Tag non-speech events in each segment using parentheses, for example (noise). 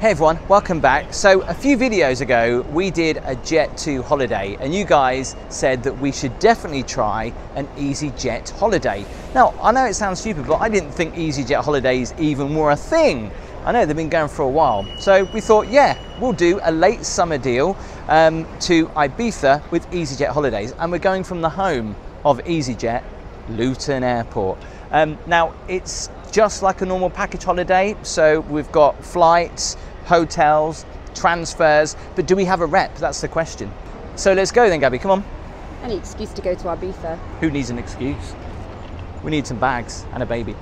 Hey everyone, welcome back. So a few videos ago, we did a Jet2 holiday and you guys said that we should definitely try an EasyJet holiday. Now, I know it sounds stupid, but I didn't think EasyJet holidays even were a thing. I know they've been going for a while. So we thought, yeah, we'll do a late summer deal um, to Ibiza with EasyJet holidays. And we're going from the home of EasyJet, Luton Airport. Um, now, it's just like a normal package holiday. So we've got flights, hotels, transfers, but do we have a rep? That's the question. So let's go then, Gabby, come on. Any excuse to go to Ibiza. Who needs an excuse? We need some bags and a baby.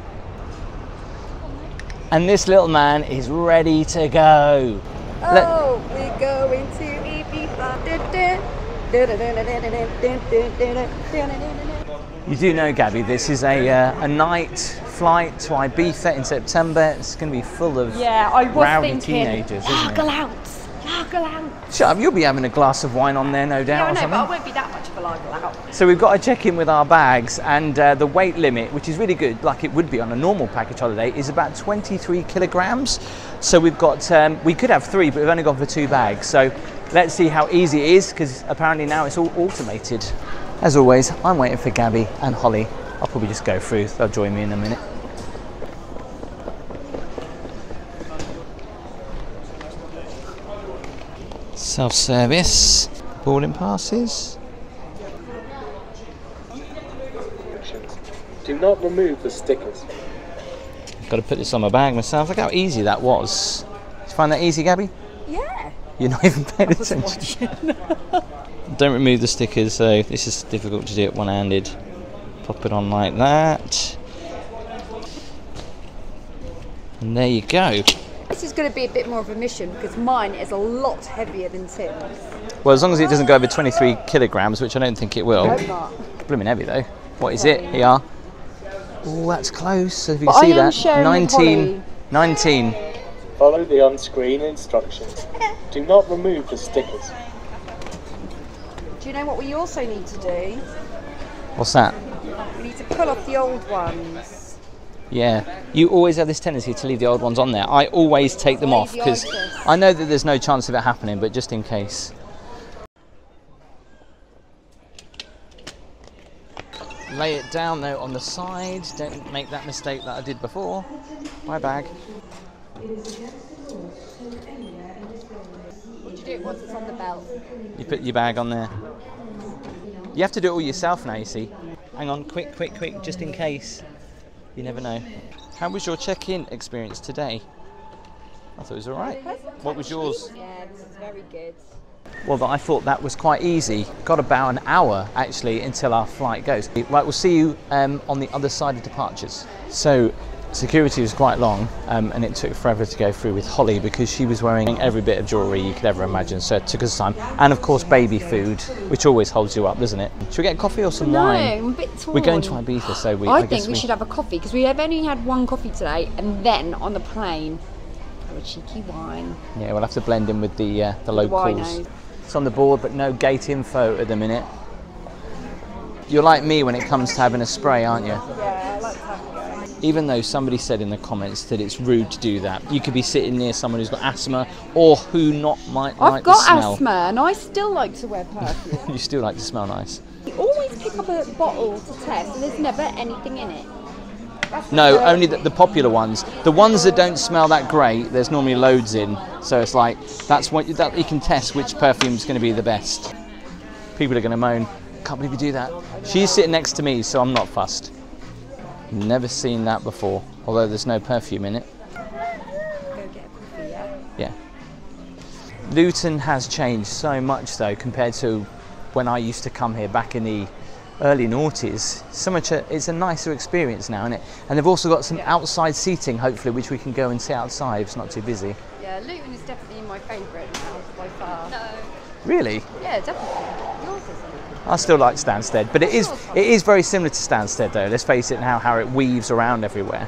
And this little man is ready to go. Oh, Let- Oh, we're going to Ibiza. You do know, Gabby, this is a, uh, a night flight to Ibiza in September. It's going to be full of Yeah, I was rowdy thinking. teenagers, isn't it? Out, out. Shut you'll be having a glass of wine on there, no doubt. Yeah, I know, but. I won't be that much of a lager out. So we've got to check in with our bags, and uh, the weight limit, which is really good, like it would be on a normal package holiday, is about 23 kilograms. So we've got, um, we could have three, but we've only gone for two bags. So let's see how easy it is, because apparently now it's all automated. As always, I'm waiting for Gabby and Holly. I'll probably just go through. They'll join me in a minute. Self-service, boarding passes. Do not remove the stickers. I've Got to put this on my bag myself. Look how easy that was. Did you find that easy, Gabby? Yeah. You're not even paying attention. (laughs) Don't remove the stickers, so this is difficult to do it one-handed. Pop it on like that. And there you go. This is going to be a bit more of a mission because mine is a lot heavier than Tim's. Well, as long as it doesn't go over 23 kilograms, which I don't think it will. Hope. Blooming heavy though. What is it? Here. Oh, that's close. So if you can see am that. sharing with 19. Holly. 19. Follow the on-screen instructions. (laughs) Do not remove the stickers. Do you know what we also need to do? What's that? We need to pull off the old ones. Yeah, you always have this tendency to leave the old ones on there. I always take them off because. I know that there's no chance of it happening, but just in case. Lay it down though on the side. Don't make that mistake that I did before. My bag. What do you do it once it's on the belt? You put your bag on there. You have to do it all yourself now, you see. Hang on, quick, quick, quick, just in case. You never know. How was your check-in experience today? I thought it was all right. What was yours? Yeah, this is very good. Well, I thought that was quite easy. Got about an hour actually until our flight goes. Right, we'll see you um, on the other side of departures. So, security was quite long, um, and it took forever to go through with Holly because she was wearing every bit of jewellery you could ever imagine. So it took us time, and of course baby food, which always holds you up, doesn't it? Should we get coffee or some No, wine? I'm a bit torn. We're going to Ibiza, so we. I, I, think guess we should have a coffee because we have only had one coffee today, and then on the plane, a cheeky wine. Yeah, we'll have to blend in with the uh, the locals. It's on the board, but no gate info at the minute. You're like me when it comes to having a spray, aren't you? Yeah, I like to have a go. Even though somebody said in the comments that it's rude to do that, you could be sitting near someone who's got asthma or who not might I've like got asthma, and I still like to wear perfume. (laughs) You still like to smell nice. You always pick up a bottle to test, and there's never anything in it. That's No, only the, the popular ones. The ones that don't smell that great, there's normally loads in. So it's like that's what that you can test which perfume's going to be the best. People are going to moan, "Can't believe you do that." She's sitting next to me, so I'm not fussed. Never seen that before. Although there's no perfume in it. Go get a coffee, yeah? Yeah. Luton has changed so much though compared to when I used to come here back in the early noughties. So much a, it's a nicer experience now, isn't it? And they've also got some Yeah. outside seating, hopefully, which we can go and sit outside. if It's not too busy. Yeah, Luton is definitely my favourite now by far. No. Really, Yeah, definitely. I still like Stansted, but it is it is very similar to Stansted though. Let's face it now, how it weaves around everywhere.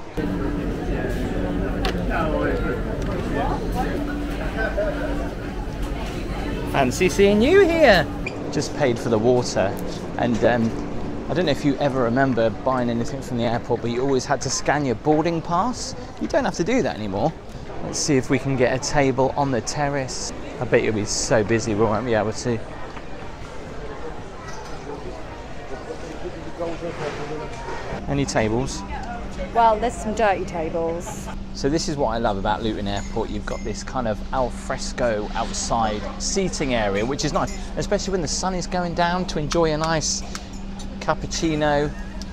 Fancy seeing you here. Just paid for the water, and um, I don't know if you ever remember buying anything from the airport, but you always had to scan your boarding pass. You don't have to do that anymore. Let's see if we can get a table on the terrace. I bet you'll be so busy we won't be able to. Any tables? Well, there's some dirty tables. So this is what I love about Luton Airport. You've got this kind of al fresco outside seating area, which is nice, especially when the sun is going down to enjoy a nice cappuccino.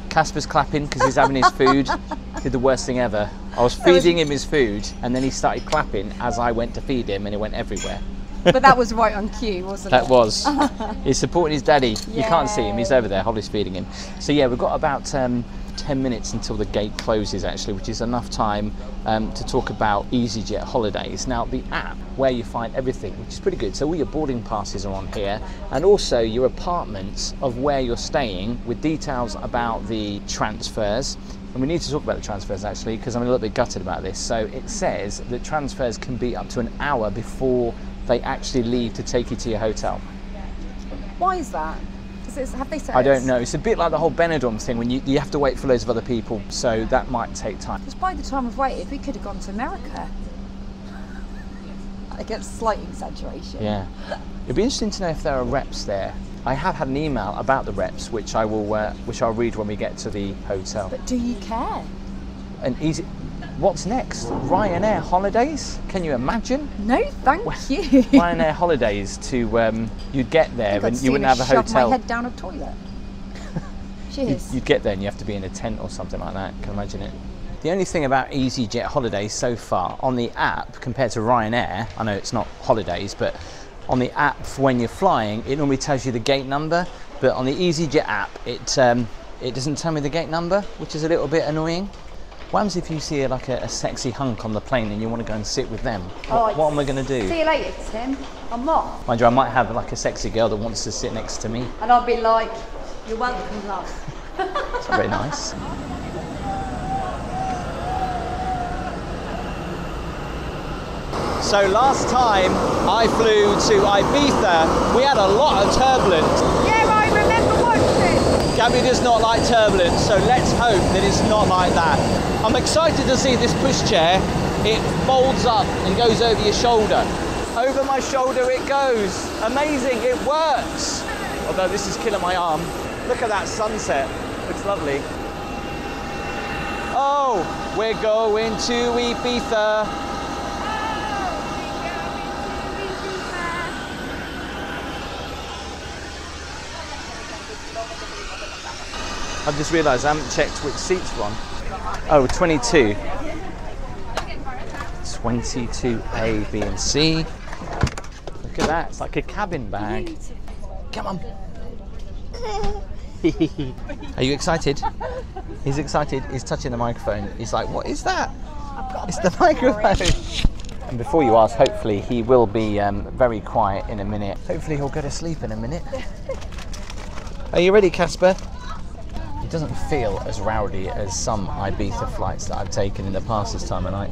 Casper's clapping because he's having his food. (laughs) Did the worst thing ever. I was feeding him his food, and then he started clapping as I went to feed him, and it went everywhere. But that was right on cue, wasn't That it? That was. (laughs) He's supporting his daddy. You can't see him. He's over there. Holly's feeding him. So yeah, we've got about um, 10 minutes until the gate closes actually, which is enough time um, to talk about EasyJet holidays. Now the app where you find everything, which is pretty good. So all your boarding passes are on here, and also your apartments of where you're staying with details about the transfers. And we need to talk about the transfers actually because I'm a little bit gutted about this. So it says that transfers can be up to an hour before they actually leave to take you to your hotel. Why is that? It, have they said? I don't know. It's a bit like the whole Benidorm thing when you, you have to wait for loads of other people, so that might take time. Because by the time we've waited, we could have gone to America. I get slight exaggeration. Yeah. It'd be interesting to know if there are reps there. I have had an email about the reps, which I will, uh, which I'll read when we get to the hotel. But do you care? And easy. What's next? Ryanair holidays? Can you imagine? No, thank you. Ryanair holidays to um, you'd get there and you wouldn't have a hotel. my head down a toilet. (laughs) You'd, Cheers. you'd get there and you have to be in a tent or something like that. Can you imagine it? The only thing about EasyJet holidays so far on the app compared to Ryanair, I know it's not holidays, but on the app when you're flying, it normally tells you the gate number. But on the EasyJet app, it um, it doesn't tell me the gate number, which is a little bit annoying. What happens if you see like a, a sexy hunk on the plane and you want to go and sit with them? What, oh, what am I going to do? See you later, Tim. I'm off. Mind you, I might have like a sexy girl that wants to sit next to me. And I'll be like, you're welcome, love. (laughs) It's very nice. So last time I flew to Ibiza, we had a lot of turbulence. Yeah, I remember watching. Gabby does not like turbulence, so let's hope that it's not like that. I'm excited to see this pushchair. It folds up and goes over your shoulder. Over my shoulder it goes. Amazing, it works. Although this is killing my arm. Look at that sunset. Looks lovely. Oh, we're going to Ibiza. I've just realised I haven't checked which seats we're on. Oh, 22. 22 A, B, and C. Look at that, it's like a cabin bag. Come on. (laughs) Are you excited? He's excited, he's touching the microphone. He's like, what is that? It's the microphone. And before you ask, hopefully he will be um, very quiet in a minute. Hopefully he'll go to sleep in a minute. (laughs) Are you ready, Casper? It doesn't feel as rowdy as some Ibiza flights that I've taken in the past this time of night.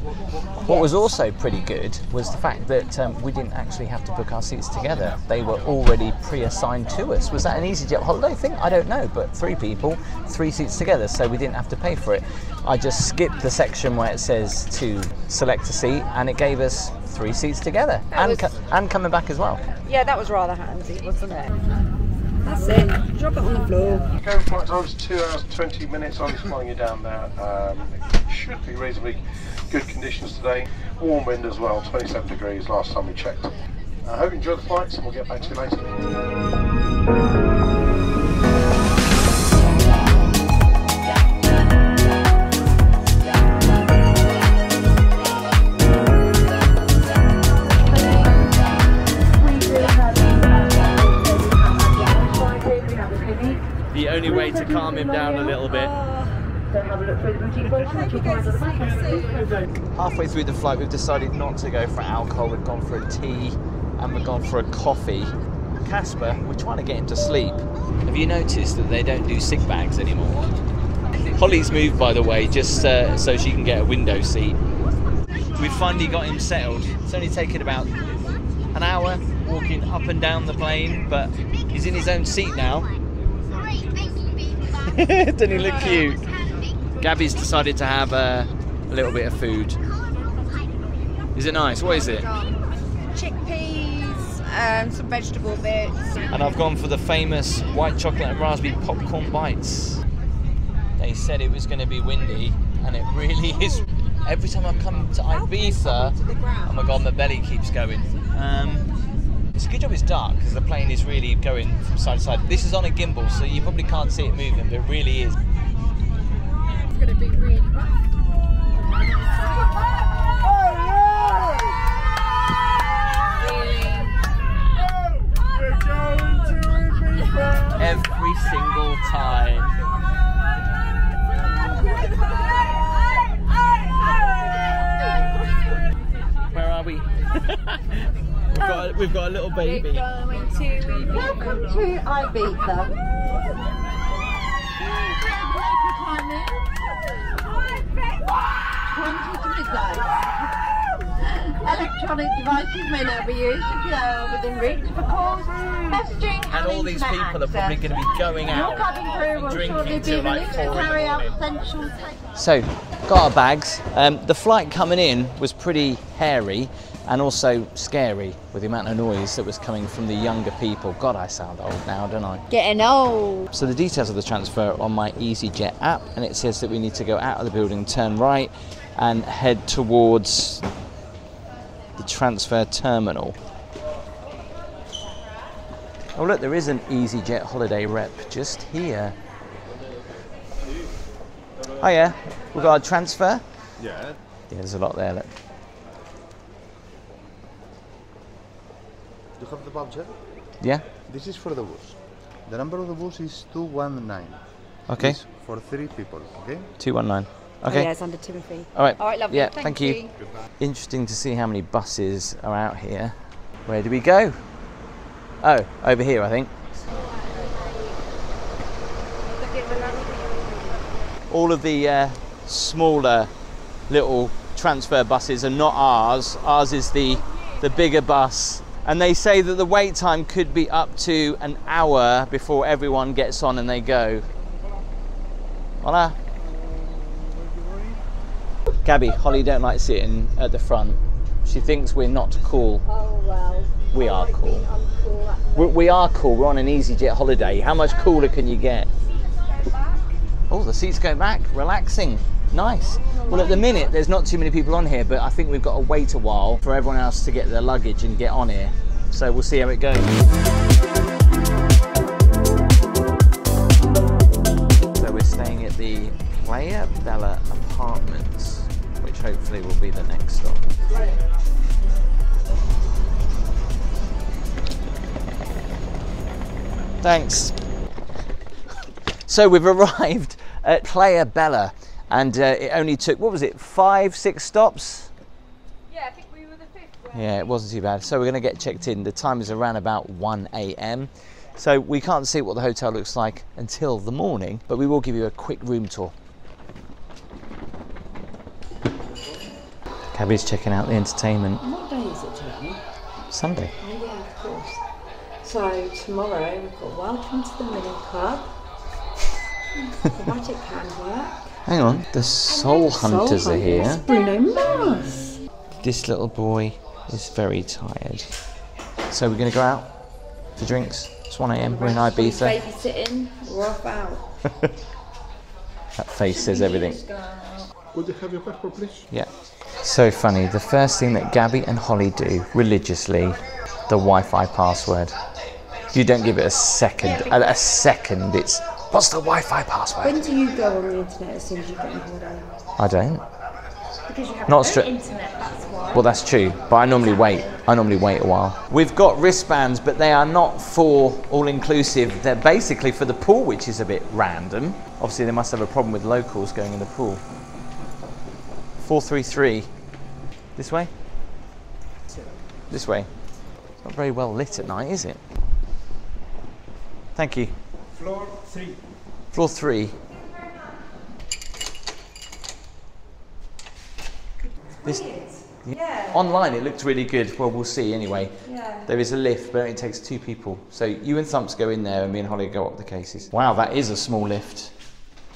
What was also pretty good was the fact that um, we didn't actually have to book our seats together. They were already pre-assigned to us. Was that an EasyJet holiday thing? I don't know, but three people, three seats together, so we didn't have to pay for it. I just skipped the section where it says to select a seat, and it gave us three seats together, and, was- and coming back as well. Yeah, that was rather handy, wasn't it? That's it. Drop it on the floor. Going flight time's two hours twenty minutes. I'm flying you down there. Um, should be reasonably good conditions today. Warm wind as well, 27 degrees last time we checked. I hope you enjoy the flights and we'll get back to you later. Calm him down a little bit. Halfway through the flight, we've decided not to go for alcohol. We've gone for a tea and we've gone for a coffee. Casper, we're trying to get him to sleep. Have you noticed that they don't do sick bags anymore? Holly's moved, by the way, just uh, so she can get a window seat. We've finally got him settled. It's only taken about an hour walking up and down the plane, but he's in his own seat now. (laughs) Doesn't he look cute? Gabby's decided to have uh, a little bit of food. Is it nice? What is it? Chickpeas, um, some vegetable bits. And I've gone for the famous white chocolate and raspberry popcorn bites. They said it was going to be windy, and it really (laughs) is. Every time I come to Ibiza, oh my god, my belly keeps going. Um, it's a good job it's dark because the plane is really going from side to side. This is on a gimbal, so you probably can't see it moving, but it really is. It's going to be really rough. Every single time. Where are we? (laughs) we've, got a, we've got a little baby. Going to Welcome to Ibiza. Twenty to. Electronic devices may not be used if you are within reach for calls, messaging, and, And all these internet people are probably going to be going out cabin and drinking shortly till like four to in carry out essential. So, got our bags. Um, the flight coming in was pretty hairy and also scary with the amount of noise that was coming from the younger people. God, I sound old now, don't I? Getting old. So the details of the transfer are on my EasyJet app, and it says that we need to go out of the building, turn right, and head towards the transfer terminal. Oh look, there is an EasyJet holiday rep just here. Oh yeah, we've got a transfer. Yeah. Yeah, there's a lot there. Look. You have the voucher? Yeah. This is for the bus. The number of the bus is 219. Okay. It's for three people, okay? Two one nine. Oh, Okay. yeah, it's under Timothy. All right. All right, lovely. Yeah. Thank thank you. you. Interesting to see how many buses are out here. Where do we go? Oh, over here, I think. All of the uh, smaller little transfer buses are not ours. Ours is the the bigger bus. And they say that the wait time could be up to an hour before everyone gets on and they go. Voila. Gabby, Holly don't like sitting at the front. She thinks we're not cool. Oh well. We are cool. We, we are cool. We're on an EasyJet holiday. How much cooler can you get? Oh, the seats go back. Relaxing. Nice. Well, at the minute, there's not too many people on here, but I think we've got to wait a while for everyone else to get their luggage and get on here. So we'll see how it goes. So we're staying at the Playa Bella Apartments, which hopefully will be the next stop. Thanks. (laughs) So we've arrived at Playa Bella, and uh, it only took what was it, five, six stops? Yeah, I think we were the fifth. Yeah, it wasn't too bad. So we're going to get checked in. The time is around about 1 a.m. So we can't see what the hotel looks like until the morning, but we will give you a quick room tour. Gabby's checking out the entertainment. What day is it today? Sunday. Oh yeah, of course. So tomorrow we've got Welcome to the Mini Club. (laughs) the Magic Handwork. Hang on, the Soul Hunters Soul are here. Bruno Mars. This little boy is very tired. So we're going to go out for drinks. It's 1 a.m. We're in Ibiza. Babysitting. We're off out. (laughs) That face says everything. Could you have your passport, please? Yeah. So funny. The first thing that Gabby and Holly do religiously, the Wi-Fi password. You don't give it a second. A, a second. It's what's the Wi-Fi password? When do you go on the internet as soon as you get on holiday? I don't. Because you have Not no internet, that's why. Well, that's true, but I normally wait. I normally wait a while. We've got wristbands, but they are not for all inclusive. They're basically for the pool, which is a bit random. Obviously, they must have a problem with locals going in the pool. 433. This way? This way. It's not very well lit at night, is it? Thank you. Floor three. Floor three. This, yeah. Online it looked really good. Well, we'll see anyway. Yeah. There is a lift, but it takes two people. So you and Thumps go in there, and me and Holly go up the cases. Wow, that is a small lift.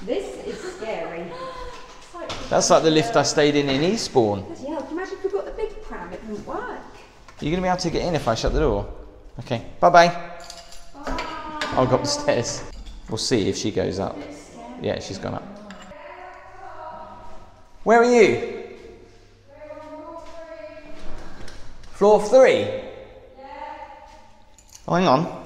This is scary. (gasps) That's like the lift I stayed in in Eastbourne. Yeah, can you imagine if we got the big pram it won't work. You're you going to be able to get in if I shut the door? Okay, bye bye. I'll go up the stairs. We'll see if she goes up. Yeah, she's gone up. Where are you? Floor three? Oh, hang on.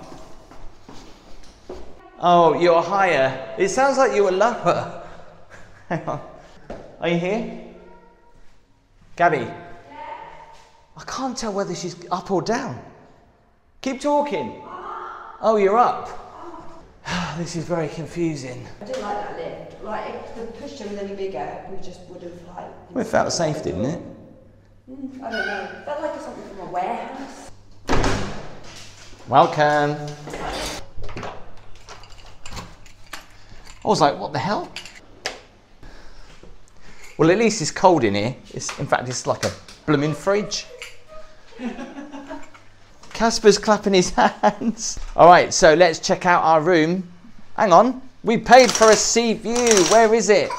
Oh, you're higher. It sounds like you were lower. Hang on. Are you here? Gabby? I can't tell whether she's up or down. Keep talking. Oh, you're up. (sighs) this is very confusing. I didn't like that lift. Like, if the pushchair was any bigger, we just would have, like, Well, it felt safe, didn't it? Mm, I don't know, felt like something from a warehouse. Welcome. I was like, what the hell? Well, at least it's cold in here. It's, in fact, it's like a blooming fridge. (laughs) Casper's clapping his (laughs) hands. All right, so let's check out our room. Hang on, we paid for a sea view. Where is it?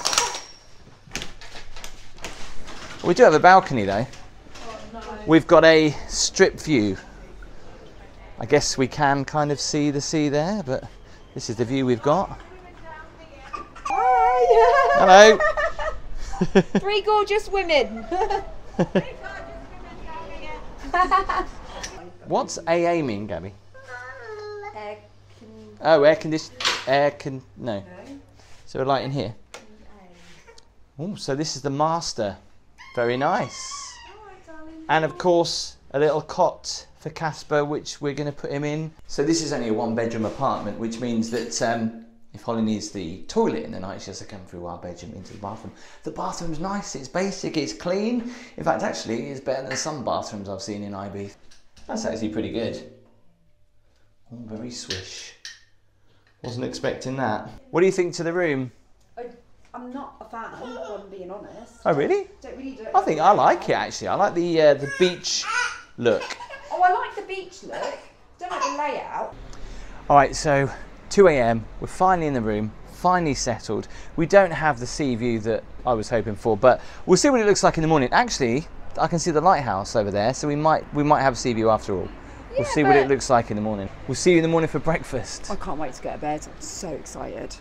We do have a balcony though. We've got a strip view. I guess we can kind of see the sea there, but this is the view we've got. Hi. Hello. (laughs) (laughs) Three gorgeous women. What's AA mean, Gabby? Oh, air condition. Air con. No. So like in here. Oh, so this is the master. Very nice. And of course, a little cot for Casper, which we're going to put him in. So this is only a one-bedroom apartment, which means that um, if Holly needs the toilet in the night, she has to come through our bedroom into the bathroom. The bathroom's nice. It's basic. It's clean. In fact, actually, it's better than some bathrooms I've seen in IB. That's actually pretty good. Oh, very swish. Wasn't expecting that. What do you think to the room? I, I'm not a fan, if I'm being honest. Oh, really? Don't really don't I think I like it actually. I like the uh, the beach look. (laughs) Oh, I like the beach look. Don't like the layout. All right, so 2 a.m. We're finally in the room, finally settled. We don't have the sea view that I was hoping for, but we'll see what it looks like in the morning. Actually, I can see the lighthouse over there, so we might we might have a sea view after all. We'll see what it looks like in the morning. We'll see you in the morning for breakfast. I can't wait to get to bed. I'm so excited.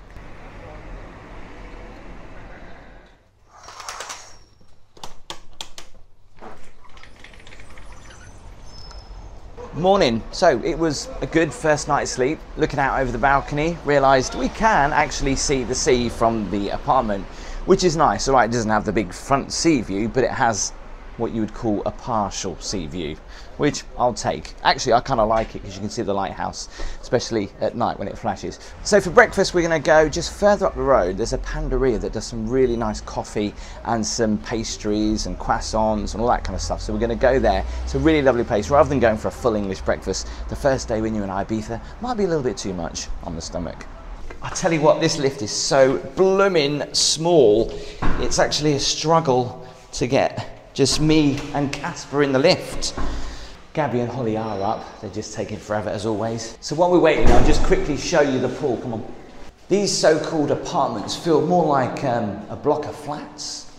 Morning. So it was a good first night's sleep. Looking out over the balcony, realised we can actually see the sea from the apartment, which is nice. All right, it doesn't have the big front sea view, but it has what you would call a partial sea view, which I'll take. Actually, I kind of like it because you can see the lighthouse, especially at night when it flashes. So for breakfast, we're going to go just further up the road. There's a panderia that does some really nice coffee and some pastries and croissants and all that kind of stuff. So we're going to go there. It's a really lovely place. Rather than going for a full English breakfast, the first day when you're in Ibiza might be a little bit too much on the stomach. I tell you what, this lift is so blooming small. It's actually a struggle to get just me and Casper in the lift. Gabby and Holly are up. They're just taking forever as always. So while we're waiting, I'll just quickly show you the pool. Come on. These so-called apartments feel more like um, a block of flats.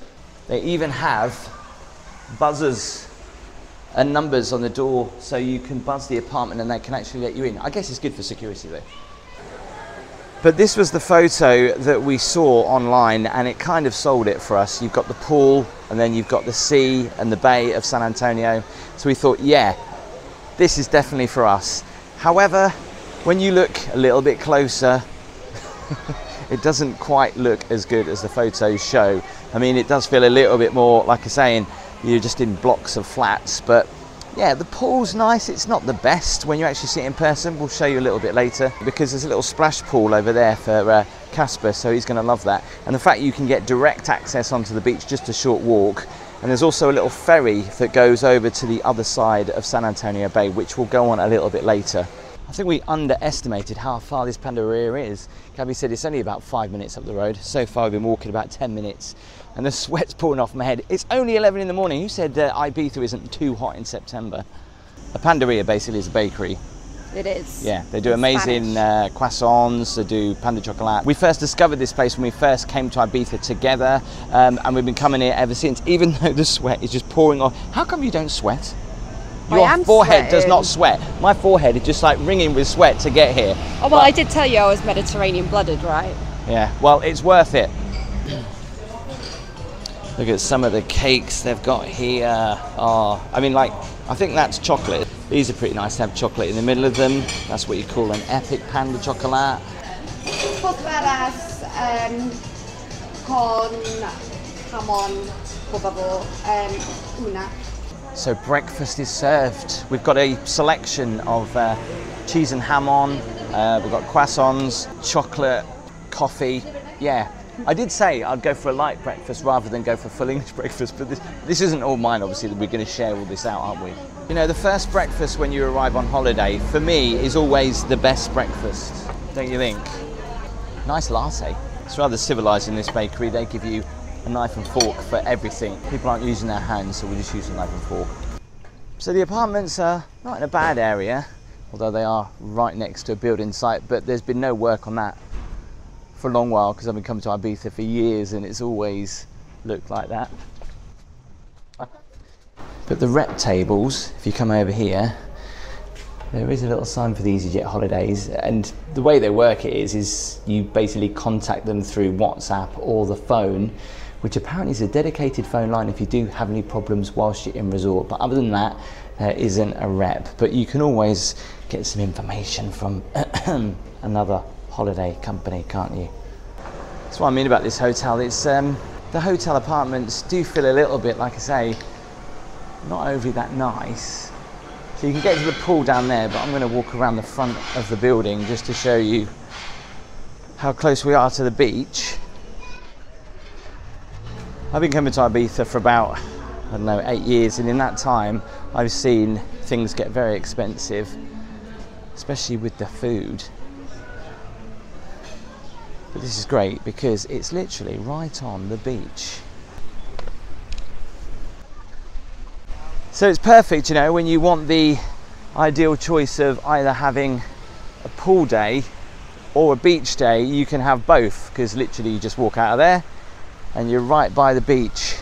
They even have buzzers and numbers on the door so you can buzz the apartment and they can actually let you in. I guess it's good for security though. But this was the photo that we saw online and it kind of sold it for us. You've got the pool and then you've got the sea and the bay of San Antonio. So we thought, yeah, this is definitely for us. However, when you look a little bit closer, (laughs) it doesn't quite look as good as the photos show. I mean, it does feel a little bit more, like I'm saying, you're just in blocks of flats, but yeah, the pool's nice. It's not the best when you actually see it in person. We'll show you a little bit later because there's a little splash pool over there for uh, Casper, so he's going to love that. And the fact you can get direct access onto the beach, just a short walk. And there's also a little ferry that goes over to the other side of San Antonio Bay, which we'll go on a little bit later. I think we underestimated how far this Pandaria is. Gabby said it's only about five minutes up the road. So far, we've been walking about 10 minutes, and the sweat's pouring off my head. It's only 11 in the morning. Who said uh, Ibiza isn't too hot in September? A Pandaria basically is a bakery. It is. Yeah, they do amazing uh, croissants, they do pan de chocolate. We first discovered this place when we first came to Ibiza together, um, and we've been coming here ever since, (laughs) even though the sweat is just pouring off. How come you don't sweat? Your forehead does not sweat. My forehead is just like ringing with sweat to get here. Oh well, I did tell you I was Mediterranean blooded, right? Yeah, well, it's worth it. Look at some of the cakes they've got here. Oh, I mean, like, I think that's chocolate. These are pretty nice to have chocolate in the middle of them. That's what you call an epic pan de chocolate. Um, con jamón, por favor, um, una. So breakfast is served. We've got a selection of uh, cheese and ham on. Uh, we've got croissants, chocolate, coffee. Yeah, I did say I'd go for a light breakfast rather than go for a full English (laughs) breakfast, but this, this isn't all mine, obviously, that we're going to share all this out, aren't we? You know, the first breakfast when you arrive on holiday, for me, is always the best breakfast, don't you think? Nice latte. It's rather civilised in this bakery. They give you a knife and fork for everything. People aren't using their hands, so we're just a knife and fork. So the apartments are not in a bad area, although they are right next to a building site, but there's been no work on that for a long while because I've been coming to Ibiza for years and it's always looked like that. But the rep tables, if you come over here, there is a little sign for the EasyJet holidays, and the way they work it is, is you basically contact them through WhatsApp or the phone, which apparently is a dedicated phone line if you do have any problems whilst you're in resort. But other than that, there isn't a rep. But you can always get some information from (clears throat) another holiday company, can't you? That's what I mean about this hotel. It's um, the hotel apartments do feel a little bit, like I say, not overly that nice. So you can get to the pool down there, but I'm going to walk around the front of the building just to show you how close we are to the beach. I've been coming to Ibiza for about, I don't know, eight years, and in that time I've seen things get very expensive, especially with the food. But this is great because it's literally right on the beach. So it's perfect, you know, when you want the ideal choice of either having a pool day or a beach day, you can have both because literally you just walk out of there and you're right by the beach.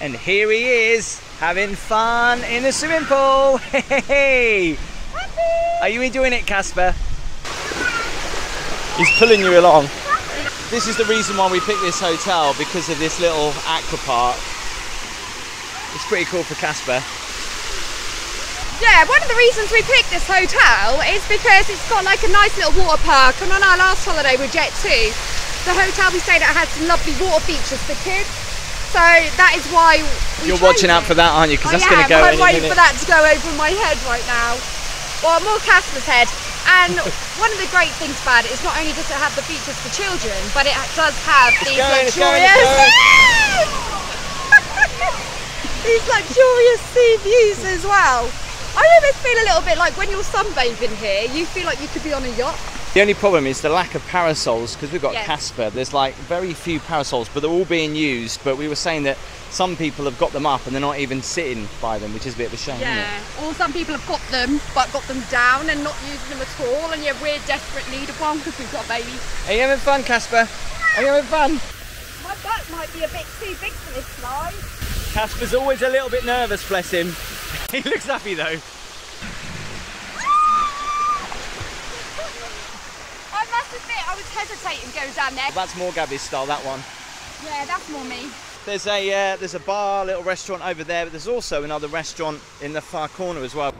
And here he is, having fun in the swimming pool. (laughs) Hey, Are you enjoying it, Casper? He's pulling you along. This is the reason why we picked this hotel because of this little aqua park. It's pretty cool for Casper. Yeah, one of the reasons we picked this hotel is because it's got like a nice little water park. And on our last holiday with Jet2, the hotel we stayed at had some lovely water features for kids. So that is why You're watching out it. for that, aren't you? Because that's going to go I'm waiting minute. for that to go over my head right now. Well, more Casper's head. And (laughs) one of the great things about it is not only does it have the features for children, but it does have these going, it's going, luxurious, it's (laughs) these luxurious sea views as well. I almost feel a little bit like when you're sunbathing here, you feel like you could be on a yacht. The only problem is the lack of parasols because we've got Yes. Casper. There's like very few parasols, but they're all being used. But we were saying that some people have got them up and they're not even sitting by them, which is a bit of a shame. Yeah, or some people have got them, but got them down and not using them at all. And yeah, we're desperate need of one because we've got a baby. Are you having fun, Casper? Are you having fun? My butt might be a bit too big for this slide. Casper's always a little bit nervous, bless him. (laughs) he looks happy though. I must admit, I was hesitating going down there. That's more Gabby's style, that one. Yeah, that's more me. There's a uh, there's a bar, little restaurant over there, but there's also another restaurant in the far corner as well.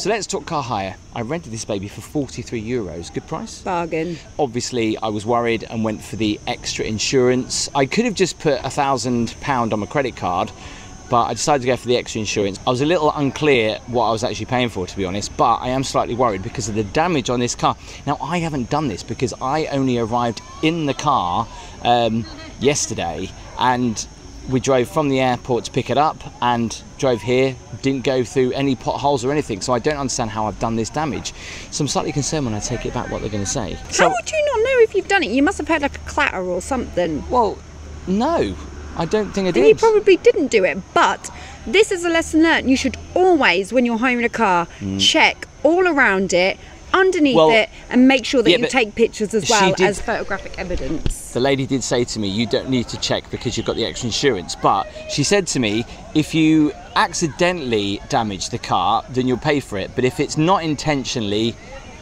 So let's talk car hire. I rented this baby for 43 euros. Good price? Bargain. Obviously, I was worried and went for the extra insurance. I could have just put a thousand pound on my credit card, but I decided to go for the extra insurance. I was a little unclear what I was actually paying for, to be honest, but I am slightly worried because of the damage on this car. Now, I haven't done this because I only arrived in the car um, yesterday and we drove from the airport to pick it up and drove here didn't go through any potholes or anything so i don't understand how i've done this damage so i'm slightly concerned when i take it back what they're going to say so How would you not know if you've done it? You must have heard like a clatter or something. well no I don't think I Then you probably didn't do it. But this is a lesson learned. You should always, when you're home in a car, mm. check all around it, underneath. Well, it, and make sure that yeah, you take pictures as well did- as photographic evidence. the lady did say to me, you don't need to check because you've got the extra insurance. But she said to me, if you accidentally damage the car, then you'll pay for it. But if it's not intentionally,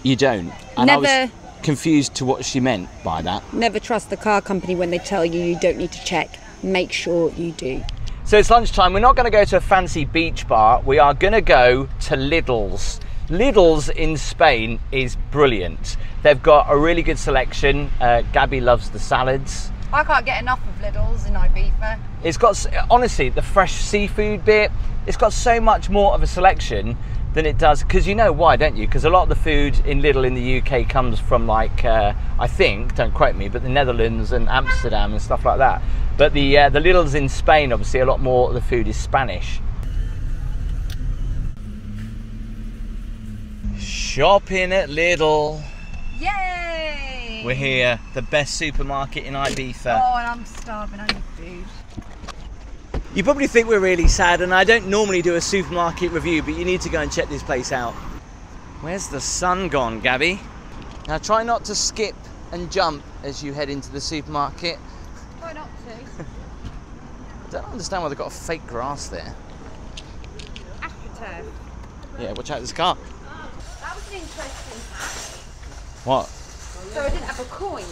you don't. And I was Never- confused to what she meant by that. Never trust the car company when they tell you you don't need to check. Make sure you do. So it's lunchtime. We're not going to go to a fancy beach bar. We are going to go to Lidl's. Lidl's in Spain is brilliant. They've got a really good selection. Uh, Gabby loves the salads. I can't get enough of Lidl's in Ibiza. It's got honestly the fresh seafood bit. It's got so much more of a selection than it does because you know why, don't you? Because a lot of the food in Lidl in the UK comes from like uh, I think, don't quote me, but the Netherlands and Amsterdam and stuff like that. But the uh, the Lidl's in Spain, obviously, a lot more of the food is Spanish. Shopping at Lidl. Yay! We're here, the best supermarket in Ibiza. Oh, and I'm starving. I need food. You probably think we're really sad, and I don't normally do a supermarket review, but you need to go and check this place out. Where's the sun gone, Gabby? Now try not to skip and jump as you head into the supermarket. Try not to. I don't understand why they've got a fake grass there. AstroTurf. Yeah, watch out, this car. That was an interesting fact. What? So I didn't have a coin,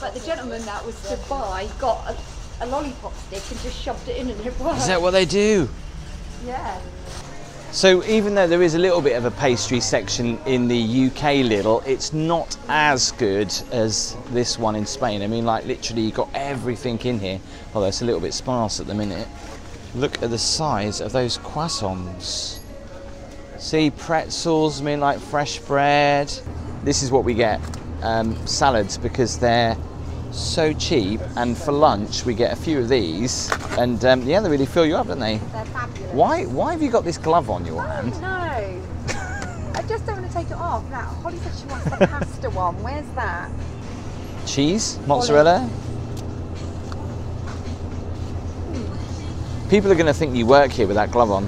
but the gentleman that was to buy got a, a lollipop stick and just shoved it in and it worked. Is that what they do? Yeah. So even though there is a little bit of a pastry section in the UK Lidl, it's not as good as this one in Spain. I mean, like literally, you've got everything in here. Although it's a little bit sparse at the minute. Look at the size of those croissants. See pretzels, I mean, like fresh bread. This is what we get um, salads because they're so cheap. And for lunch, we get a few of these, and um, yeah, they really fill you up, don't they? They're fabulous. Why? Why have you got this glove on your hand? No. (laughs) I just don't want to take it off. Now, Holly said she wants the (laughs) pasta one. Where's that? Cheese, mozzarella. People are going to think you work here with that glove on,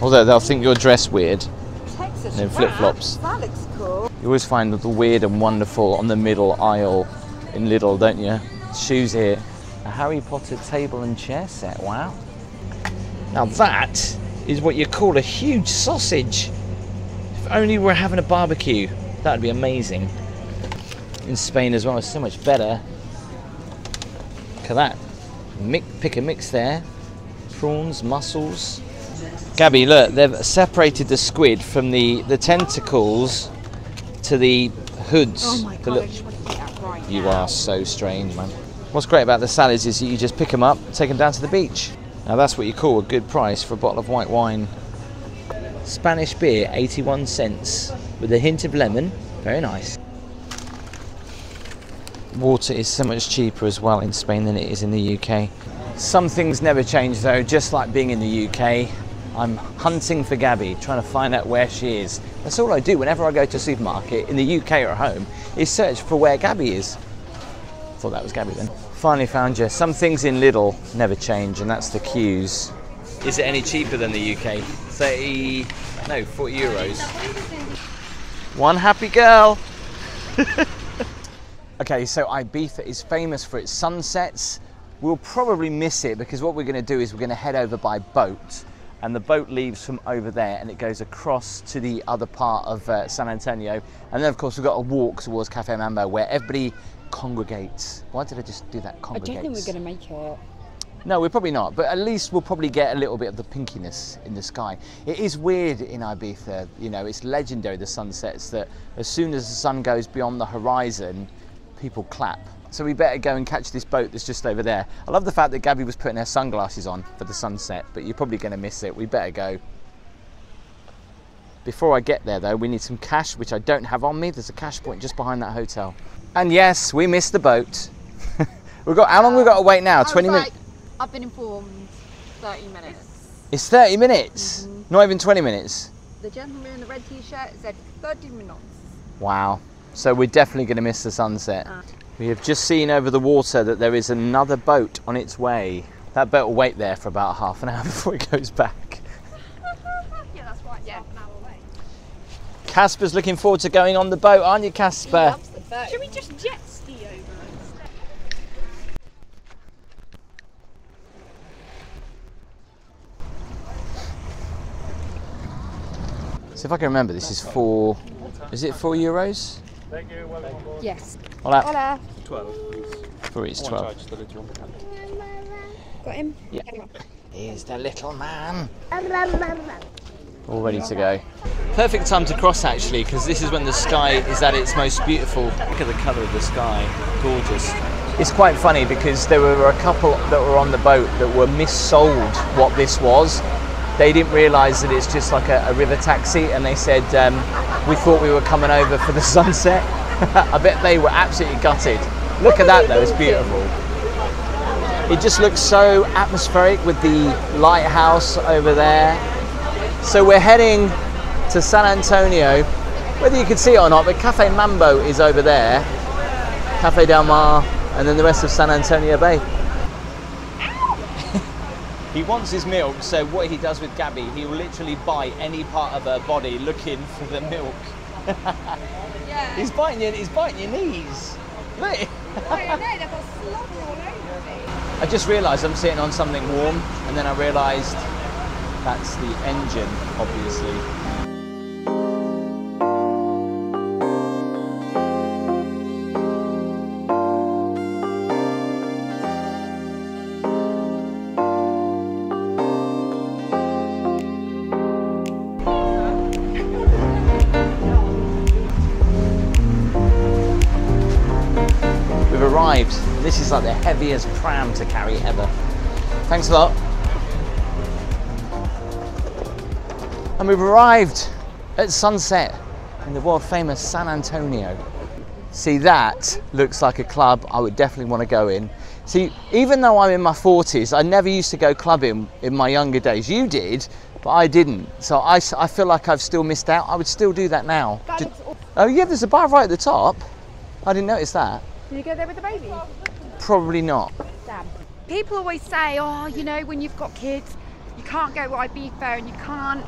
although they'll think you're dressed weird. Texas flip-flops. That looks cool. You always find the weird and wonderful on the middle aisle in Lidl, don't you? Shoes here. A Harry Potter table and chair set. Wow. Now that is what you call a huge sausage. If only we're having a barbecue, that'd be amazing. In Spain as well, it's so much better. Look at that. Mix, pick a mix there. Prawns, mussels. Gabby, look, they've separated the squid from the, the tentacles to the hoods. Oh my god, look- I just want to eat that right you now. are so strange, man. What's great about the salads is that you just pick them up, take them down to the beach. Now that's what you call a good price for a bottle of white wine. Spanish beer, 81 cents, with a hint of lemon. Very nice. Water is so much cheaper as well in Spain than it is in the UK. Some things never change though, just like being in the UK. I'm hunting for Gabby, trying to find out where she is. That's all I do whenever I go to a supermarket in the UK or at home, is search for where Gabby is. Thought that was Gabby then. Finally found you. Some things in Lidl never change, and that's the queues. Is it any cheaper than the UK? 30, no, 40 euros. One happy girl. (laughs) okay, so Ibiza is famous for its sunsets. We'll probably miss it because what we're going to do is we're going to head over by boat. And the boat leaves from over there and it goes across to the other part of uh, San Antonio. And then, of course, we've got a walk towards Cafe Mambo where everybody congregates. Why did I just do that? I don't think we're going to make it. No, we're probably not, but at least we'll probably get a little bit of the pinkiness in the sky. It is weird in Ibiza, you know, it's legendary the sunsets that as soon as the sun goes beyond the horizon, people clap. So we better go and catch this boat that's just over there. I love the fact that Gabby was putting her sunglasses on for the sunset, but you're probably going to miss it. We better go. Before I get there though, we need some cash, which I don't have on me. There's a cash point just behind that hotel. And yes, we missed the boat. (laughs) We've got how long we got to wait now? 20 minutes. I've been informed 30 minutes. It's 30 minutes, not even 20 minutes. The gentleman in the red t-shirt said 30 minutes. Wow. So we're definitely going to miss the sunset. Ah. We have just seen over the water that there is another boat on its way. That boat will wait there for about half an (laughs) hour before it goes back. Yeah, that's right. Yeah, an hour away. Casper's looking forward to going on the boat, aren't you, Casper? the boat. Should we just jet ski over instead? So if I can remember, this is four. Is it four euros? Yes. Well, that Hola. for each twelve. Got him? Yeah. Here's the little man. (laughs) All ready to go. Perfect time to cross actually, because this is when the sky is at its most beautiful. Look at the colour of the sky, gorgeous. It's quite funny because there were a couple that were on the boat that were missold what this was. They didn't realise that it's just like a, a river taxi, and they said um, we thought we were coming over for the (laughs) sunset. (laughs) I bet they were absolutely gutted. Look at that though, it's beautiful. It just looks so atmospheric with the lighthouse over there. So we're heading to San Antonio. Whether you can see it or not, but Cafe Mambo is over there. Cafe Del Mar, and then the rest of San Antonio Bay. He wants his milk, so what he does with Gabby, he will literally bite any part of her body looking for the milk. (laughs) Yeah. He's biting your, he's biting your knees. Look. I know, they've got slobber all over me. I just realised I'm sitting on something warm, and then I realised that's the engine, obviously. Like the heaviest pram to carry ever. Thanks a lot. And we've arrived at sunset in the world famous San Antonio. See, that looks like a club I would definitely want to go in. See, even though I'm in my 40s, I never used to go clubbing in my younger days. You did, but I didn't. So I feel like I've still missed out. I would still do that now. That awful. oh, yeah, there's a bar right at the top. I didn't notice that. Did you go there with the baby? Probably not. Damn. People always say, oh, you know, when you've got kids, you can't go Ibiza and you can't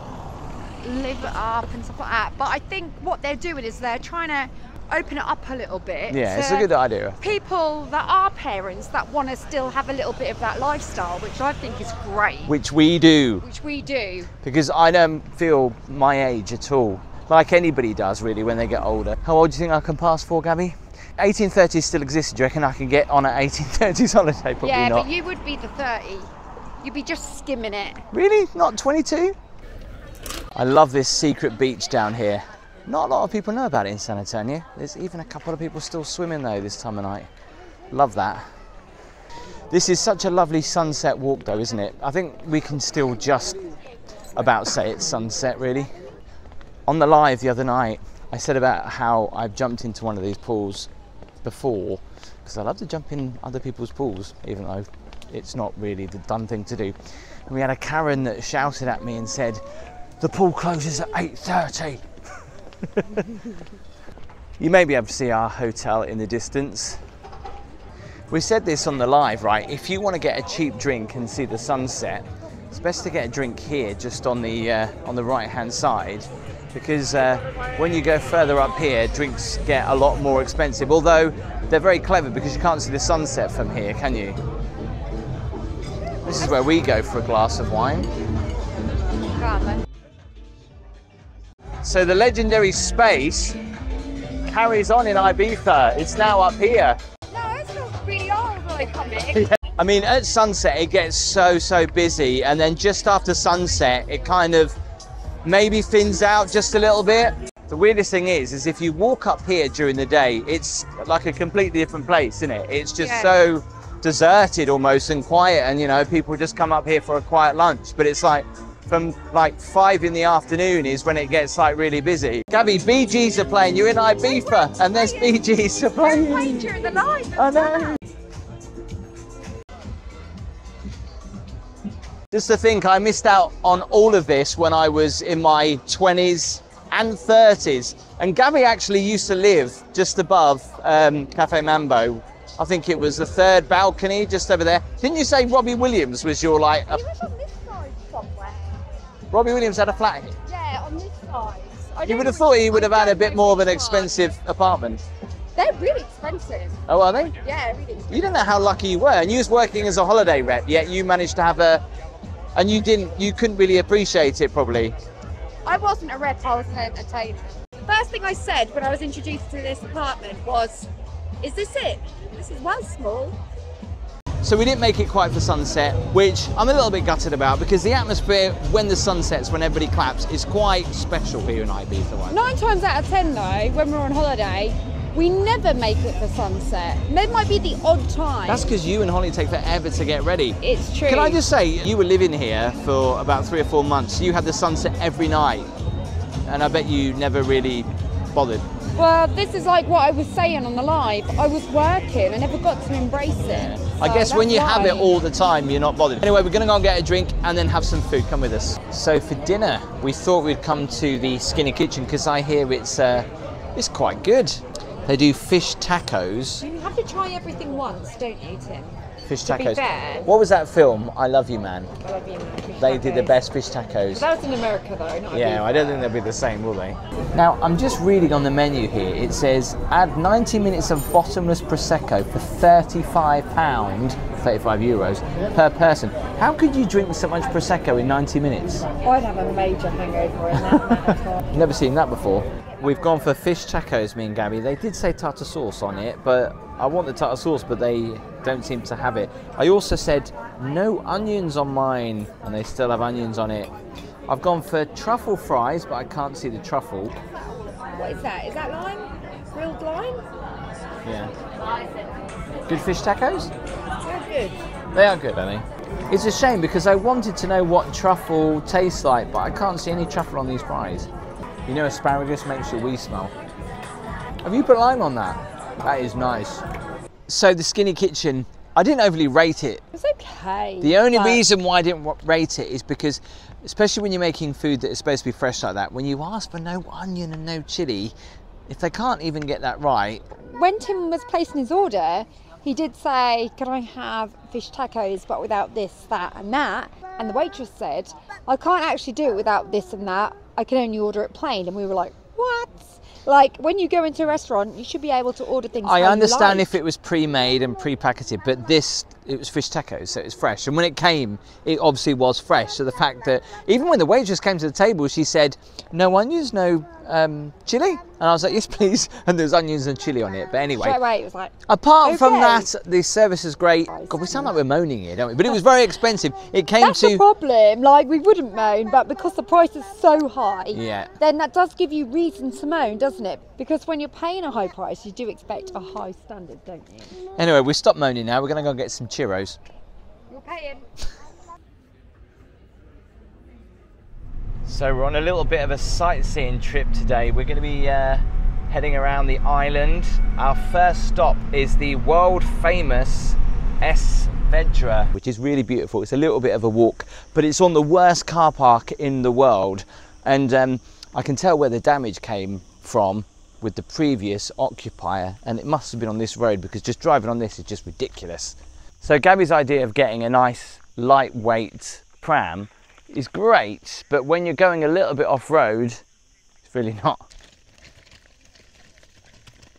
live it up and stuff like that. But I think what they're doing is they're trying to open it up a little bit. Yeah, it's a good idea. People that are parents that want to still have a little bit of that lifestyle, which I think is great, Which we do. which we do. because I don't feel my age at all, like anybody does really when they get older. How old do you think I can pass for, Gabby? 1830s still exists. Do you reckon I can get on an 1830s (laughs) holiday? Probably yeah, not. but you would be the 30. You'd be just skimming it. Really? Not 22? I love this secret beach down here. Not a lot of people know about it in San Antonio. There's even a couple of people still swimming though this time of night. Love that. This is such a lovely sunset walk though, isn't it? I think we can still just about say it's sunset really. On the live the other night, I said about how I've jumped into one of these pools before because I love to jump in other people's pools, even though it's not really the done thing to do. And we had a Karen that shouted at me and said, "The pool closes at 8:30." (laughs) you may be able to see our hotel in the distance. We said this on the live, right? If you want to get a cheap drink and see the sunset, it's best to get a drink here, just on the uh, on the right-hand side, because uh, when you go further up here, drinks get a lot more expensive. Although they're very clever because you can't see the sunset from here, can you? This is where we go for a glass of wine. So the legendary space carries on in Ibiza. It's now up here. No, it's not really horrible coming. I mean, at sunset, it gets so, so busy, and then just after sunset, it kind of maybe thins out just a little bit. The weirdest thing is, is if you walk up here during the day, it's like a completely different place, isn't it? It's just Yeah. so deserted almost and quiet, and you know, people just come up here for a quiet lunch. But it's like from like five in the afternoon is when it gets like really busy. Gabby, Bee Gees are playing. You're in Ibiza, and there's Bee Gees are Playing playing. during the night. I know. Just to think, I missed out on all of this when I was in my 20s and 30s. And Gabby actually used to live just above um, Cafe Mambo. I think it was the third balcony just over there. Didn't you say Robbie Williams was your like? A, He was on this side somewhere. Robbie Williams had a flat here. Yeah, on this side. I You would have thought he would have had a bit more of an expensive apartment. They're really expensive. Oh, are they? Yeah, really expensive. You don't know how lucky you were, and you was working as a holiday rep, yet you managed to have a, and you didn't, you couldn't really appreciate it probably. I wasn't a Red an entertainer. First thing I said when I was introduced to this apartment was, is this it? This is well small. So we didn't make it quite for sunset, which I'm a little bit gutted about because the atmosphere when the sun sets, when everybody claps, is quite special here in Ibiza. Nine times out of ten though, when we're on holiday, we never make it for sunset. There might be the odd time. That's because you and Holly take forever to get ready. it's true. Can I just say, you were living here for about three or four months. You had the sunset every night, and I bet you never really bothered. Well, this is like what I was saying on the live. I was working, I never got to embrace it. I guess when you have it all the time, you're not bothered. Anyway, we're going to go and get a drink and then have some food. Come with us. So for dinner, we thought we'd come to the Skinny Kitchen because I hear it's uh, it's quite good. They do fish tacos. You have to try everything once, don't you, Tim? Fish To tacos. fair- What was that film? I Love You, Man. I love you, man. They did the best fish tacos. That was in America, though, not Yeah. I don't think they'll be the same, will they? Now, I'm just reading on the menu here. It says add 90 minutes of bottomless prosecco for 35 pound, 35 euros per person. How could you drink so much prosecco in 90 minutes? I'd have a major hangover in that amount of time. (laughs) Never seen that before. We've gone for fish tacos, me and Gabby. They did say tartar sauce on it, but I want the tartar sauce, but they don't seem to have it. I also said no onions on mine, and they still have onions on it. I've gone for truffle fries, but I can't see the truffle. What is that? Is that lime? Grilled lime? Yeah. Good fish tacos? They're good. They are good, are they? It's a shame because I wanted to know what truffle tastes like, but I can't see any truffle on these fries. You know, asparagus makes your wee smell. Have you put lime on that? That is nice. So the Skinny Kitchen, I didn't overly rate it. It's okay. The only but- reason why I didn't rate it is because, especially when you're making food that is supposed to be fresh like that, when you ask for no onion and no chili, if they can't even get that right, when Tim was placing his order, he did say, Can I have fish tacos but without this, that, and that? And the waitress said, I can't actually do it without this and that. I can only order it plain. And we were like, What? Like when you go into a restaurant, you should be able to order things. I understand like. if it was pre-made and pre-packeted, but this it was fish tacos, so it was fresh. And when it came, it obviously was fresh. So the fact that even when the waitress came to the table, she said, "No onions, no um, chili," and I was like, "Yes, please." (laughs) And there's onions and chili on it. But anyway, away, it was like, apart from that, the service is great. God, we sound like we're moaning here, don't we? But it was very expensive. It came That's the to problem. Like we wouldn't moan, but because the price is so high, Yeah. then that does give you reason to moan, doesn't it? Because when you're paying a high price, you do expect a high standard, don't you? anyway. We stopped moaning now. We're gonna go get some churros. You're paying. So we're on a little bit of a sightseeing trip today. We're going to be uh, heading around the island. Our first stop is the world famous Es Vedra, which is really beautiful. It's a little bit of a walk, but it's on the worst car park in the world. And um, I can tell where the damage came from with the previous occupier, and it must have been on this road because just driving on this is just ridiculous. So Gabby's idea of getting a nice lightweight pram is great, but when you're going a little bit off road, it's really not.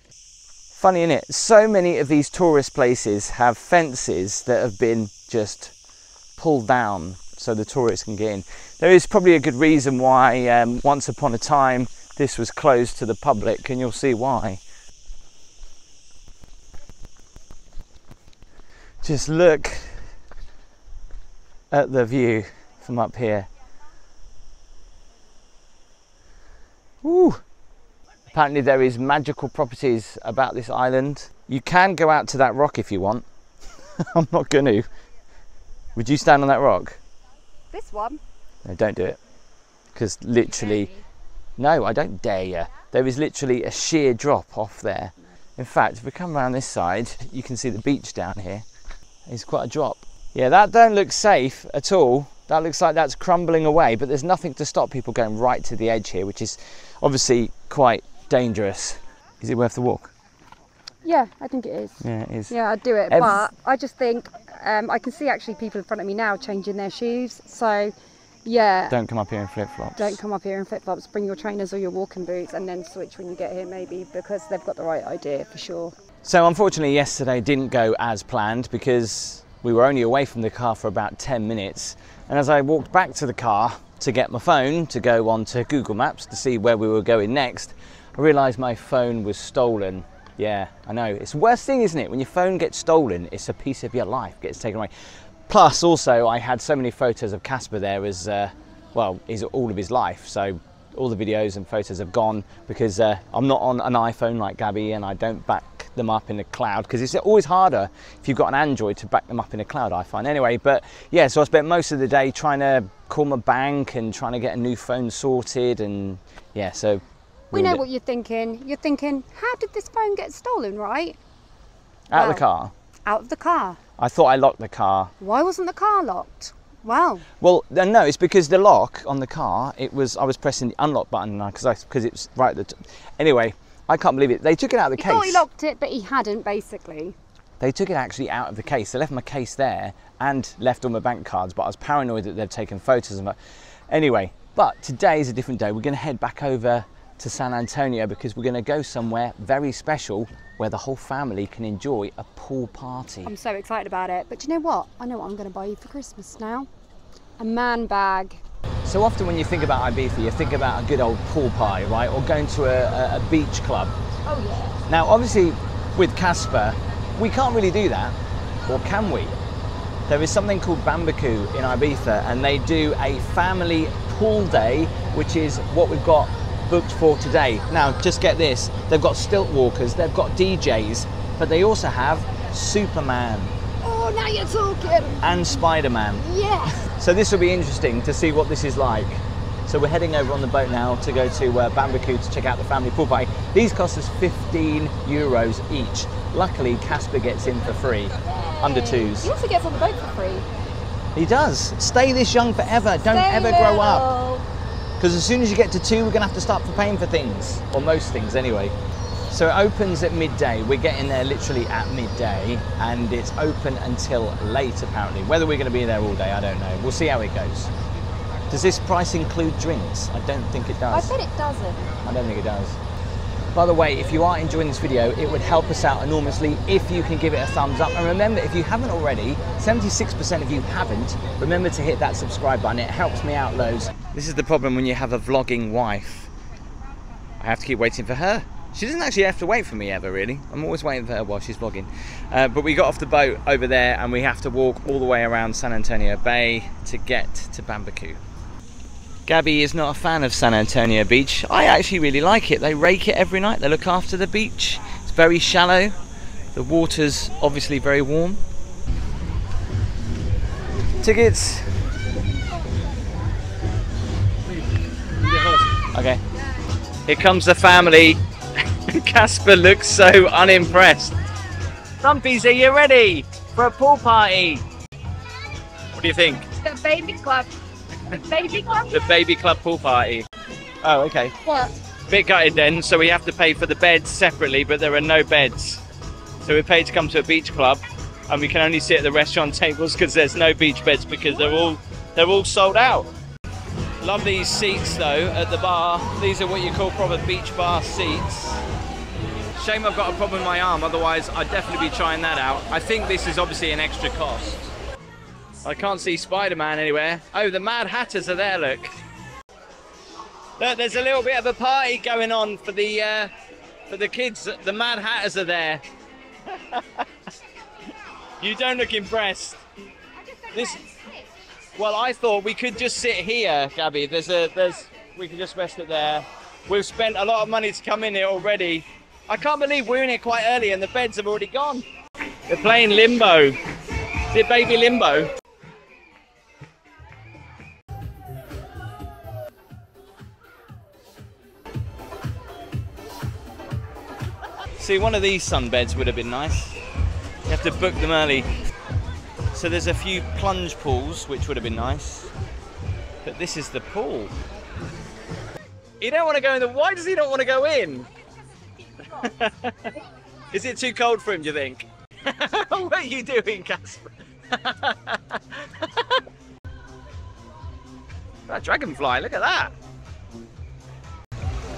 Funny, is it? So many of these tourist places have fences that have been just pulled down so the tourists can get in. There is probably a good reason why um, once upon a time this was closed to the public, and you'll see why. Just look at the view from up here. Woo! Apparently, there is magical properties about this island. You can go out to that rock if you want. (laughs) I'm not going to. Would you stand on that rock? This one. No, don't do it. Because literally, no, I don't dare you. There is literally a sheer drop off there. In fact, if we come around this side, you can see the beach down here. It's quite a drop. Yeah, that don't look safe at all. That looks like that's crumbling away, but there's nothing to stop people going right to the edge here, which is obviously quite dangerous. Is it worth the walk? Yeah, I think it is. Yeah, it is. Yeah, I'd do it. Ev- but I just think um, I can see actually people in front of me now changing their shoes. So, yeah, Don't come up here in flip flops. don't come up here in flip flops. Bring your trainers or your walking boots, and then switch when you get here, maybe because they've got the right idea for sure. So unfortunately, yesterday didn't go as planned because we were only away from the car for about 10 minutes. And as I walked back to the car to get my phone to go onto Google Maps to see where we were going next, I realised my phone was stolen. Yeah, I know. It's the worst thing, isn't it? When your phone gets stolen, it's a piece of your life gets taken away. Plus, also, I had so many photos of Casper there as, uh, well, is all of his life. So all the videos and photos have gone because uh, I'm not on an iPhone like Gabby and I don't back them up in the cloud because it's always harder if you've got an Android to back them up in the cloud, I find. Anyway, but yeah, so I spent most of the day trying to call my bank and trying to get a new phone sorted and yeah, so. We know it. what you're thinking. You're thinking, how did this phone get stolen, right? Out of the car. Out of the car. I thought I locked the car. Why wasn't the car locked? Well, Well, uh, no, it's because the lock on the car. It was I was pressing the unlock button because I because it's right at the. T- anyway, I can't believe it. They took it out of the he case. thought he locked it, but he hadn't, basically. They took it actually out of the case. They left my case there and left all my bank cards, but I was paranoid that they'd taken photos of it. Anyway, but today is a different day. We're going to head back over to San Antonio because we're going to go somewhere very special where the whole family can enjoy a pool party. I'm so excited about it. But do you know what? I know what I'm going to buy you for Christmas now. A man bag. So often when you think about Ibiza, you think about a good old pool party, right? Or going to a, a, a beach club. Oh yeah. Now, obviously, with Casper, we can't really do that, or can we? There is something called Bambaku in Ibiza, and they do a family pool day, which is what we've got booked for today. Now, just get this they've got stilt walkers, they've got DJs, but they also have Superman Oh, now you're talking. and Spider Man. Yes. (laughs) So this will be interesting to see what this is like. So we're heading over on the boat now to go to uh, Bambaku to check out the family pool party. These cost us 15 euros each. Luckily, Casper gets in for free, under twos. He also gets on the boat for free. He does. Stay this young forever. Don't Stay ever grow up. Because as soon as you get to two, we're going to have to start for paying for things, or most things anyway. So it opens at midday. We're getting there literally at midday, and it's open until late apparently. Whether we're going to be there all day, I don't know. We'll see how it goes. Does this price include drinks? I don't think it does. I bet it doesn't. I don't think it does. By the way, if you are enjoying this video, it would help us out enormously if you can give it a thumbs up. And remember, if you haven't already, 76% of you haven't, remember to hit that subscribe button. It helps me out loads. This is the problem when you have a vlogging wife. I have to keep waiting for her. She doesn't actually have to wait for me ever, really. I'm always waiting for her while she's vlogging. Uh, but we got off the boat over there and we have to walk all the way around San Antonio Bay to get to Bambaku. Gabby is not a fan of San Antonio Beach. I actually really like it. They rake it every night. They look after the beach. It's very shallow. The water's obviously very warm. Tickets. Okay. Here comes the family. (laughs) Casper looks so unimpressed. Thumpies, are you ready for a pool party? What do you think? The baby club. The baby club? The baby club pool party. Oh, okay. What? Bit gutted then, so we have to pay for the beds separately, but there are no beds. So we paid to come to a beach club, and we can only sit at the restaurant (laughs) tables because there's no beach beds because they're all they're all sold out. Love these seats though at the bar. These are what you call proper beach bar seats. Shame I've got a problem with my arm, otherwise I'd definitely be trying that out. I think this is obviously an extra cost. I can't see Spider-Man anywhere. Oh, the Mad Hatters are there, look. Look, there's a little bit of a party going on for the uh, for the kids. The Mad Hatters are there. (laughs) you don't look impressed. This. Well, I thought we could just sit here, Gabby. There's a there's we can just rest it there. We've spent a lot of money to come in here already. I can't believe we're in here quite early and the beds have already gone. They're playing Limbo. Is it Baby Limbo? See, one of these sunbeds would have been nice. You have to book them early. So there's a few plunge pools, which would have been nice. But this is the pool. You don't want to go in the. Why does he not want to go in? (laughs) Is it too cold for him, do you think? (laughs) what are you doing, Casper? (laughs) that dragonfly, look at that.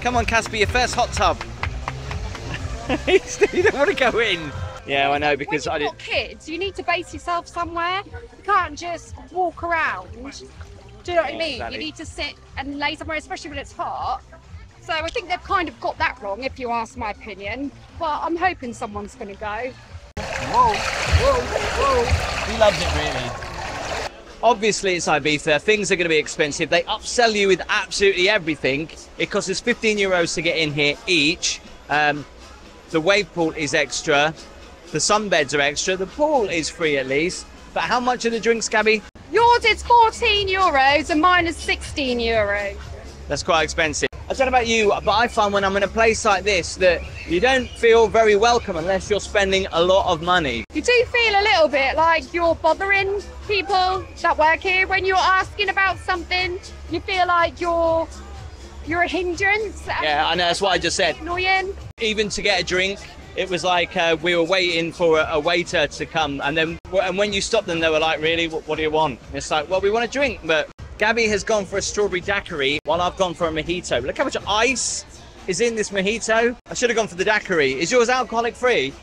Come on, Casper, your first hot tub. you don't want to go in. Yeah, I know because when I you've didn't. kids, you need to base yourself somewhere. You can't just walk around. Do you know what I mean? exactly. You need to sit and lay somewhere, especially when it's hot. So I think they've kind of got that wrong, if you ask my opinion. But I'm hoping someone's going to go. Whoa, whoa, whoa. He loves it really. Obviously, it's Ibiza. Things are going to be expensive. They upsell you with absolutely everything. It costs us 15 euros to get in here each. Um, the wave pool is extra. The sunbeds are extra. The pool is free at least. But how much are the drinks, Gabby? Yours is 14 euros and mine is 16 euros. That's quite expensive. I don't know about you, but I find when I'm in a place like this that you don't feel very welcome unless you're spending a lot of money. You do feel a little bit like you're bothering people that work here when you're asking about something. You feel like you're you're a hindrance. Yeah, I know. That's what I just said. Annoying. even to get a drink, it was like uh, we were waiting for a, a waiter to come, and then and when you stopped them, they were like, "Really, what, what do you want?" And it's like, "Well, we want a drink." But Gabby has gone for a strawberry daiquiri, while I've gone for a mojito. Look how much ice is in this mojito. I should have gone for the daiquiri. Is yours alcoholic free? (laughs)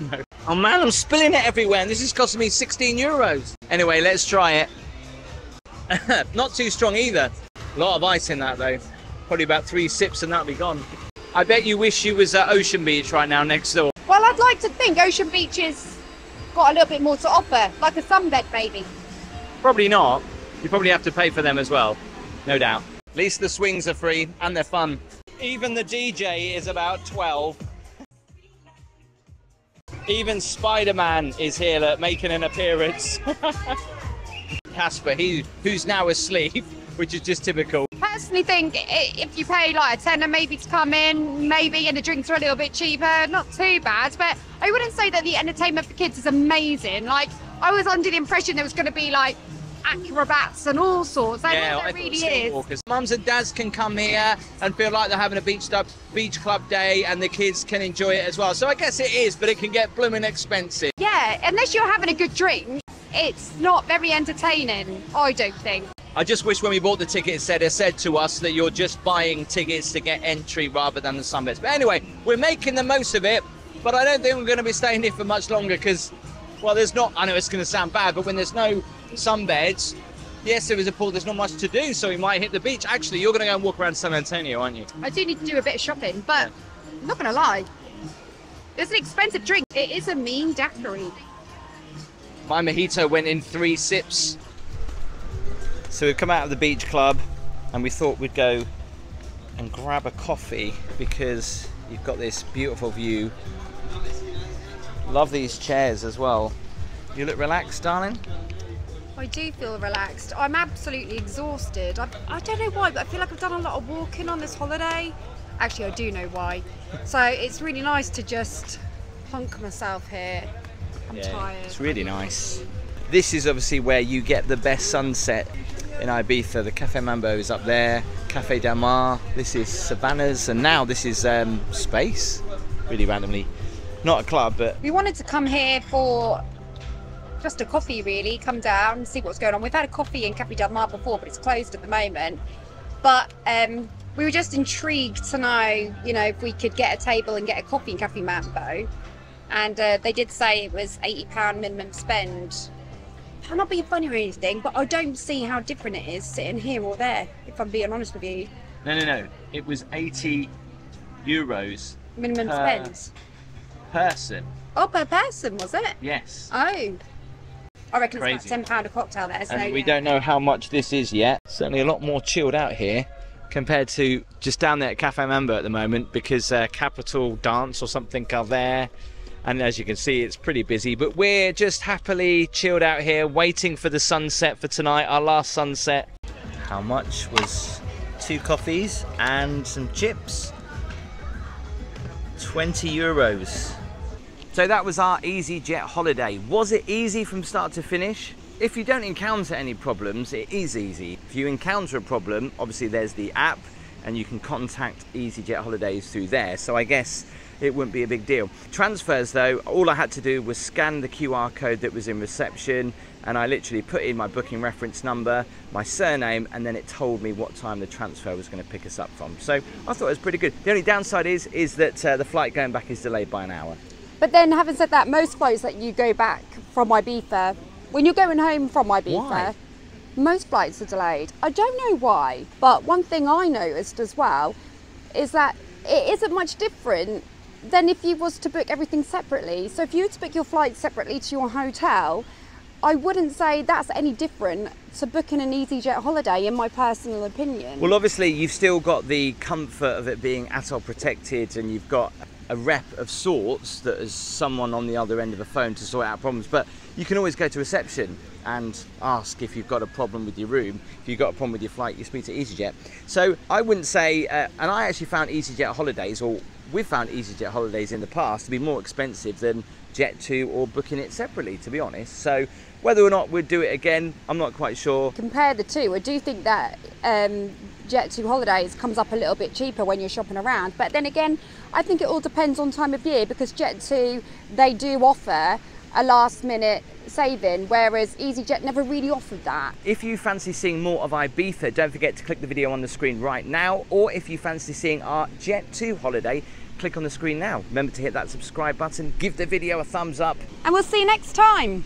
No. Oh man, I'm spilling it everywhere, and this is costing me 16 euros. Anyway, let's try it. (laughs) Not too strong either. A lot of ice in that though. Probably about three sips and that'll be gone. I bet you wish you was at Ocean Beach right now next door. Well, I'd like to think Ocean Beach has got a little bit more to offer, like a sunbed maybe. Probably not. You probably have to pay for them as well. No doubt. At least the swings are free and they're fun. Even the DJ is about 12. Even Spider-Man is here look, making an appearance. (laughs) Casper, he who's now asleep, (laughs) which is just typical. Personally, think if you pay like a tenner maybe to come in, maybe and the drinks are a little bit cheaper, not too bad. But I wouldn't say that the entertainment for kids is amazing. Like I was under the impression there was going to be like acrobats and all sorts. I Yeah, I really is. Mums and dads can come here and feel like they're having a beach club, beach club day, and the kids can enjoy it as well. So I guess it is, but it can get blooming expensive. Yeah, unless you're having a good drink, it's not very entertaining. I don't think. I just wish when we bought the ticket, it said it said to us that you're just buying tickets to get entry rather than the sunbeds. But anyway, we're making the most of it. But I don't think we're going to be staying here for much longer because, well, there's not. I know it's going to sound bad, but when there's no sunbeds, yes, there is a pool. There's not much to do, so we might hit the beach. Actually, you're going to go and walk around San Antonio, aren't you? I do need to do a bit of shopping, but I'm not going to lie. It's an expensive drink. It is a mean daiquiri. My mojito went in three sips. So we've come out of the beach club and we thought we'd go and grab a coffee because you've got this beautiful view. Love these chairs as well. You look relaxed, darling. I do feel relaxed. I'm absolutely exhausted. I, I don't know why, but I feel like I've done a lot of walking on this holiday. Actually, I do know why. So it's really nice to just plonk myself here. I'm tired. It's really nice. This is obviously where you get the best sunset in Ibiza. The Cafe Mambo is up there, Cafe Del Mar. This is Savannah's, and now this is um, Space. Really randomly, not a club, but We wanted to come here for just a coffee, really. Come down, see what's going on. We've had a coffee in Cafe Del Mar before, but it's closed at the moment. But um, we were just intrigued to know, you know, if we could get a table and get a coffee in Cafe Mambo. And uh, they did say it was £80 minimum spend. I'm not being funny or anything, but I don't see how different it is sitting here or there, if I'm being honest with you. no, no, no. It was 80 euros Minimum Per- spend. person. Oh, per person, was it? Yes. Oh. I reckon Crazy. it's about £10 a cocktail there. So and we yeah. don't know how much this is yet. Certainly a lot more chilled out here compared to just down there at Cafe Mambo at the moment because uh, Capital Dance or something are there. And as you can see, it's pretty busy, but we're just happily chilled out here waiting for the sunset for tonight, our last sunset. How much was two coffees and some chips? 20 euros. So that was our EasyJet holiday. Was it easy from start to finish? If you don't encounter any problems, it is easy. If you encounter a problem, obviously there's the app and you can contact EasyJet Holidays through there. So I guess it wouldn't be a big deal. Transfers though, all I had to do was scan the QR code that was in reception and I literally put in my booking reference number, my surname, and then it told me what time the transfer was going to pick us up from. So I thought it was pretty good. The only downside is is that uh, the flight going back is delayed by an hour. But then, having said that, most flights that you go back from Ibiza, when you're going home from Ibiza, Why? Most flights are delayed. I don't know why, but one thing I noticed as well is that it isn't much different than if you was to book everything separately. So if you were to book your flight separately to your hotel, I wouldn't say that's any different to booking an EasyJet holiday, in my personal opinion. Well, obviously, you've still got the comfort of it being ATOL protected, and you've got a rep of sorts that is someone on the other end of the phone to sort out problems. But you can always go to reception and ask if you've got a problem with your room. If you've got a problem with your flight, you speak to EasyJet. So I wouldn't say, uh, and I actually found EasyJet holidays, or we've found EasyJet holidays in the past to be more expensive than Jet2 or booking it separately, to be honest. So whether or not we'd do it again, I'm not quite sure. compare the two, I do think that um, Jet2 Holidays comes up a little bit cheaper when you're shopping around. But then again, I think it all depends on time of year because Jet2 they do offer a last minute saving, whereas EasyJet never really offered that. If you fancy seeing more of Ibiza, don't forget to click the video on the screen right now. Or if you fancy seeing our Jet2 holiday, click on the screen now. Remember to hit that subscribe button, give the video a thumbs up. And we'll see you next time.